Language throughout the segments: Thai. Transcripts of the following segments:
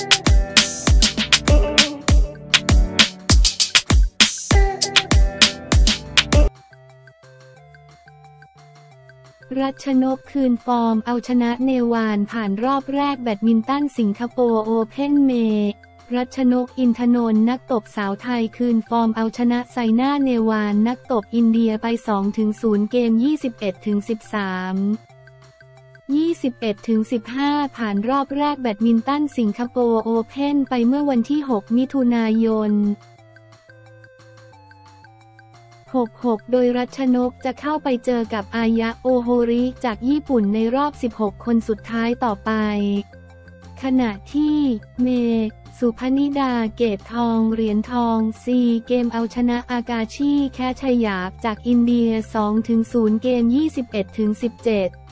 รัชนกคืนฟอร์มเอาชนะเนห์วาลผ่านรอบแรกแบดมินตันสิงคโปร์โอเพ่นเมย์ รัชนกอินทนนท์นักตบสาวไทยคืนฟอร์มเอาชนะไซนาเนห์วาลนักตบอินเดียไป 2-0 เกม 21-13 21-15 ผ่านรอบแรกแบดมินตันสิงคโปร์โอเพ่นไปเมื่อวันที่ 6 มิถุนายน 66 โดยรัชนกจะเข้าไปเจอกับอายะโอโฮริจากญี่ปุ่นในรอบ 16 คนสุดท้ายต่อไป ขณะที่เม สุพนิดาเกตทอง เหรียญทองซีเกมเอาชนะอากาชีแค่ชยาบจากอินเดีย 2-0 เกม 21-17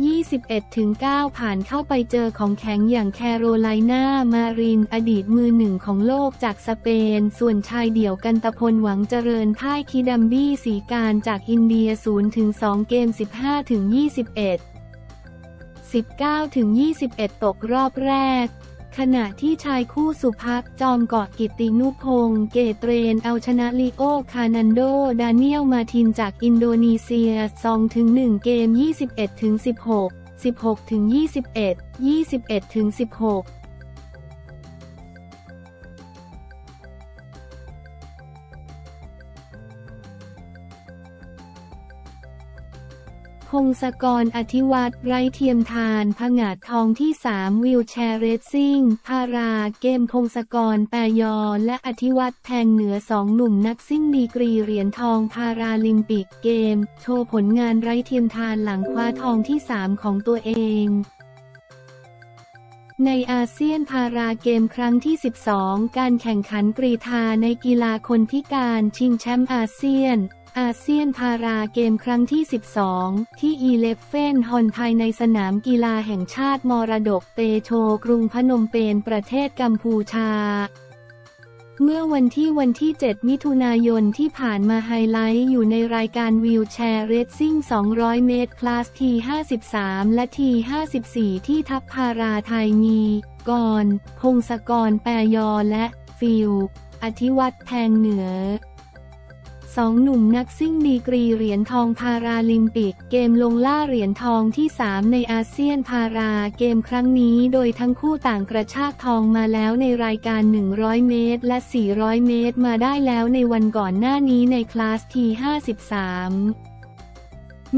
21-9 ผ่านเข้าไปเจอของแข็งอย่างแคโรไลนามาริน อดีตมือหนึ่งของโลกจากสเปน ส่วนชายเดี่ยวกันตะพลหวังเจริญพ่ายคิดัมบี้สีการจากอินเดีย 0-2 เกม 15-21 19-21 ตกรอบแรก ขณะที่ชายคู่สุพักจอมเกาะกิตตินุพงศ์เกเตรน เอาชนะลีโอ คานันโด ดาเนียล มาทินจากอินโดนีเซีย2-1เกม 21-16 16-21 21-16 พงศกรอธิวัตรไร้เทียมทานผงาดทองที่ 3 วิวแชร์เรซซิ่งพาราเกมพงศกรแปยอ และอธิวัตรแทงเหนือสองหนุ่มนักซิ่งดีกรีเหรียญทองพาราลิมปิกเกม โชว์ผลงานไร้เทียมทานหลังคว้าทองที่ 3 ของตัวเองในอาเซียนพาราเกมครั้งที่ 12 การแข่งขันกรีธาในกีฬาคนพิการชิงแชมป์อาเซียน อาเซียนพาราเกมครั้งที่ 12 ที่ Elephant Hall ภายในสนามกีฬาแห่งชาติมรดกเตโช กรุงพนมเปญประเทศกัมพูชา เมื่อวันที่วันที่ 7 มิถุนายนที่ผ่านมาไฮไลท์อยู่ในรายการวีลแชร์เรซซิ่ง 200 เมตรคลาสที53 และที54 ที่ทัพพาราไทยมีกร พงศกรแปยอและ ฟิล อธิวัตรแทงเหนือ สองหนุ่มนักซิ่งดีกรีเหรียญทองพาราลิมปิก เกมลงล่าเหรียญทองที่ 3 ในอาเซียนพาราเกมครั้งนี้โดยทั้งคู่ต่างกระชากทองมาแล้วในรายการ 100 เมตร และ 400 เมตรมาได้แล้วในวันก่อนหน้านี้ในคลาสที 53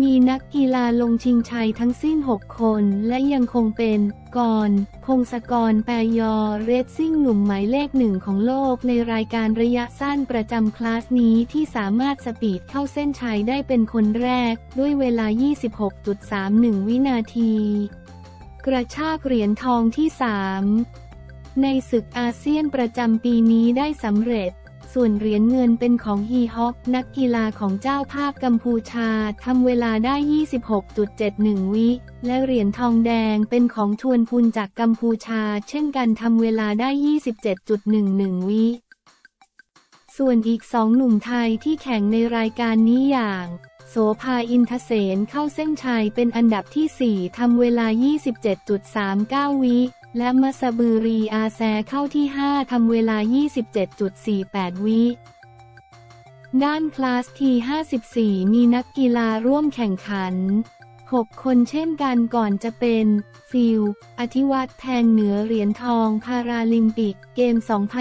มีนักกีฬาลงชิงชัยทั้งสิ้น 6 คน และยังคงเป็นกรพงศกรแปรยอ เรซซิ่งหนุ่มหมายเลขหนึ่งของโลกในรายการระยะสั้นประจำคลาสนี้ที่สามารถสปีดเข้าเส้นชัยได้เป็นคนแรก ด้วยเวลา 26.31 วินาที กระชากเหรียญทองที่ 3 ในศึกอาเซียนประจำปีนี้ได้สำเร็จ ส่วนเหรียญเงินเป็นของฮีฮอกนักกีฬาของเจ้าภาพกัมพูชาทำเวลาได้ 26.71 วิ และเหรียญทองแดงเป็นของชวนพุนจากกัมพูชา เช่นกันทำเวลาได้ 27.11 วิ ส่วนอีกสองหนุ่มไทยที่แข่งในรายการนี้อย่างโสภาอินทเสนเข้าเส้นชัยเป็นอันดับที่ 4 ทำเวลา 27.39 วิ และมัสบือรีอาแซเข้าที่ 5 ทำเวลา 27.48 วิด้านคลาสที 54 มีนักกีฬาร่วมแข่งขัน 6 คนเช่นกันก่อนจะเป็น ฟิล อธิวัตรแทงเหนือเหรียญทองพาราลิมปิกเกม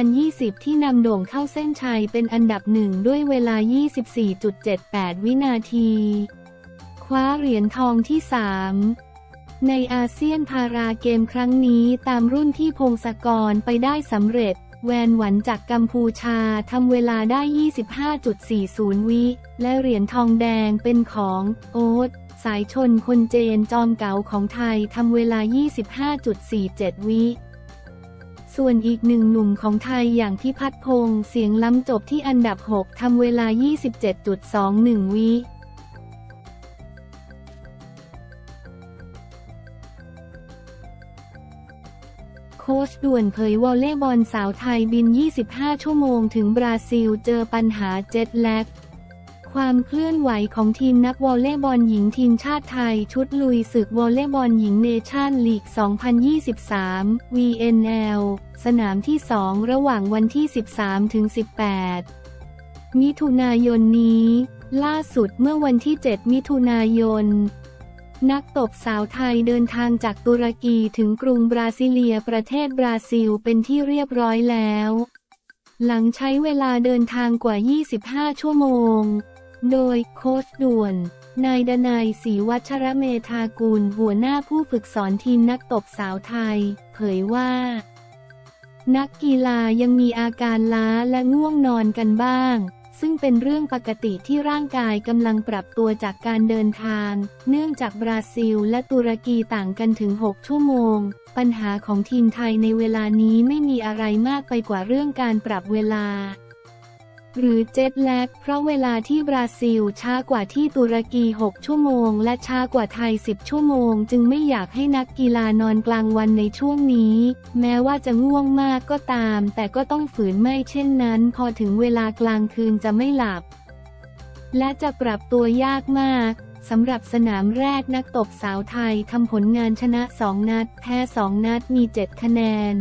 2020 ที่นำโด่งเข้าเส้นชัยเป็นอันดับหนึ่งด้วยเวลา 24.78 วินาที คว้าเหรียญทองที่ 3 ในอาเซียนพาราเกมครั้งนี้ตามรุ่นที่พงศกรไปได้สำเร็จ แวนหวันจากกัมพูชาทำเวลาได้ 25.40 วิ และเหรียญทองแดงเป็นของโอ๊ตสายชนคนเจนจอมเก๋าของไทยทำเวลา 25.47 วิส่วนอีกหนึ่งหนุ่มของไทยอย่างที่พัดพงษ์เสียงล้ำจบที่อันดับ 6 ทำเวลา 27.21 วิ โค้ชด่วนเผยวอลเล่บอลสาวไทยบิน 25 ชั่วโมงถึงบราซิลเจอปัญหาเจ็ตแลกความเคลื่อนไหวของทีมนักวอลเลย์บอลหญิงทีมชาติไทย ชุดลุยศึกวอลเลย์บอลหญิงเนชั่นลีก 2023 VNL สนามที่ 2 ระหว่างวันที่ 13-18 มิถุนายนนี้ ล่าสุดเมื่อวันที่ 7 มิถุนายน นักตบสาวไทยเดินทางจากตุรกีถึงกรุงบราซิเลียประเทศบราซิลเป็นที่เรียบร้อยแล้ว หลังใช้เวลาเดินทางกว่า 25 ชั่วโมง โดยโค้ชด่วน นายดนายศรีวัชระเมธากุลหัวหน้าผู้ฝึกสอนทีมนักตบสาวไทย เผยว่า นักกีฬายังมีอาการล้าและง่วงนอนกันบ้าง ซึ่งเป็นเรื่องปกติที่ร่างกายกำลังปรับตัวจากการเดินทาง เนื่องจากบราซิลและตุรกีต่างกันถึง 6 ชั่วโมง ปัญหาของทีมไทยในเวลานี้ไม่มีอะไรมากไปกว่าเรื่องการปรับเวลา หรือเจ็ตแลกเพราะเวลาที่บราซิลช้ากว่าที่ตุรกี 6 ชั่วโมง และช้ากว่าไทย 10 ชั่วโมง จึงไม่อยากให้นักกีฬานอนกลางวันในช่วงนี้ แม้ว่าจะง่วงมากก็ตาม แต่ก็ต้องฝืนไม่เช่นนั้น พอถึงเวลากลางคืนจะไม่หลับ และจะปรับตัวยากมากสำหรับสนามแรกนักตบสาวไทยทำผลงานชนะ 2 นัด แพ้ 2 นัดมี 7 คะแนน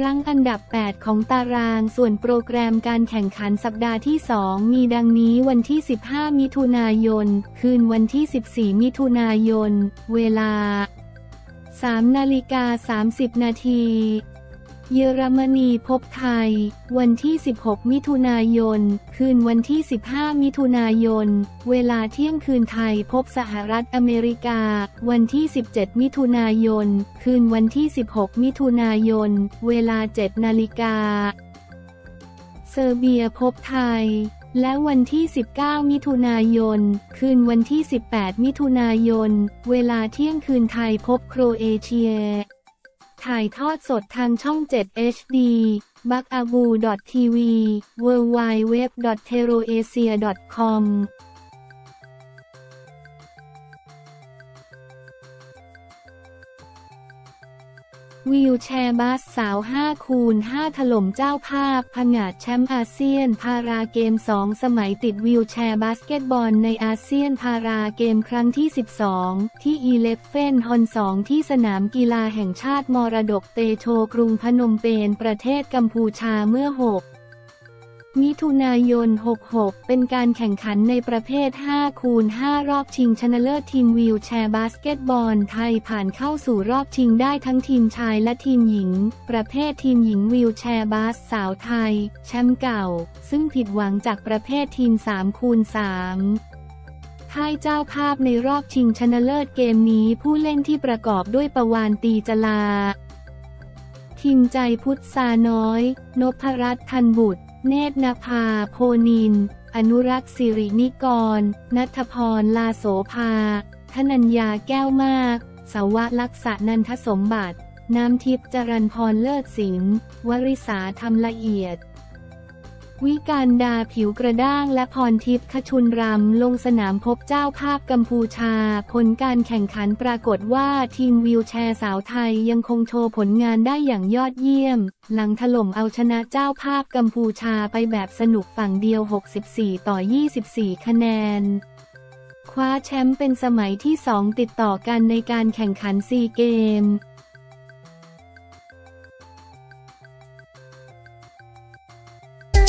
รั้งอันดับ 8 ของตาราง ส่วนโปรแกรมการแข่งขันสัปดาห์ที่ 2 มีดังนี้วันที่ 15 มิถุนายน คืนวันที่ 14 มิถุนายน เวลา 3 นาฬิกา 30 นาที เยอรมนีพบไทย วันที่ 16 มิถุนายน คืนวันที่ 15 มิถุนายน เวลาเที่ยงคืนไทยพบสหรัฐอเมริกา วันที่ 17 มิถุนายน คืนวันที่ 16 มิถุนายน เวลา 7 นาฬิกา เซอร์เบียพบไทยและวันที่ 19 มิถุนายน คืนวันที่ 18 มิถุนายน เวลาเที่ยงคืนไทยพบโครเอเชีย ถ่ายทอดสดทางช่อง 7 HD bugaboo.tv, w w w t e r o a s i a c o m วีลแชร์บาสสาว5คูณ5ถล่มเจ้าภาพผงาดแชมป์อาเซียนพาราเกม 2 สมัยติดวีลแชร์บาสเกตบอลในอาเซียนพาราเกมครั้งที่ 12 ที่ Elephant Hall 2 ที่สนามกีฬาแห่งชาติมรดกเตโชกรุงพนมเปญประเทศกัมพูชาเมื่อ 6 มิถุนายน 66 เป็นการแข่งขันในประเภท 5 คูณ 5 รอบชิงชนะเลิศทีมวีลแชร์บาสเกตบอลไทยผ่านเข้าสู่รอบชิงได้ทั้งทีมชายและทีมหญิง ประเภททีมหญิงวีลแชร์บาสสาวไทย แชมป์เก่า ซึ่งผิดหวังจากประเภททีม 3 คูณ 3ค่ายเจ้าภาพในรอบชิงชนะเลิศเกมนี้ผู้เล่นที่ประกอบด้วยประวานตีจลาทีมใจพุทธสาน้อย นพรัตน์ทันบุตร เนตรนภา โพนิน อนุรักษ์สิรินิกร นัทพร ลาโสภา ธนัญญาแก้วมาก สาวะลักษนันทสมบัติ น้ำทิพย์จรันพรเลิศสิงห์ วริษาทำละเอียด วิการดาผิวกระด้างและพรทิพย์ขชุนรำลงสนามพบเจ้าภาพกัมพูชา ผลการแข่งขันปรากฏว่าทีมวิวแชร์สาวไทยยังคงโชว์ผลงานได้อย่างยอดเยี่ยม หลังถล่มเอาชนะเจ้าภาพกัมพูชาไปแบบสนุกฝั่งเดียว 64 ต่อ 24 คะแนนคว้าแชมป์เป็นสมัยที่สองติดต่อกันในการแข่งขันซีเกม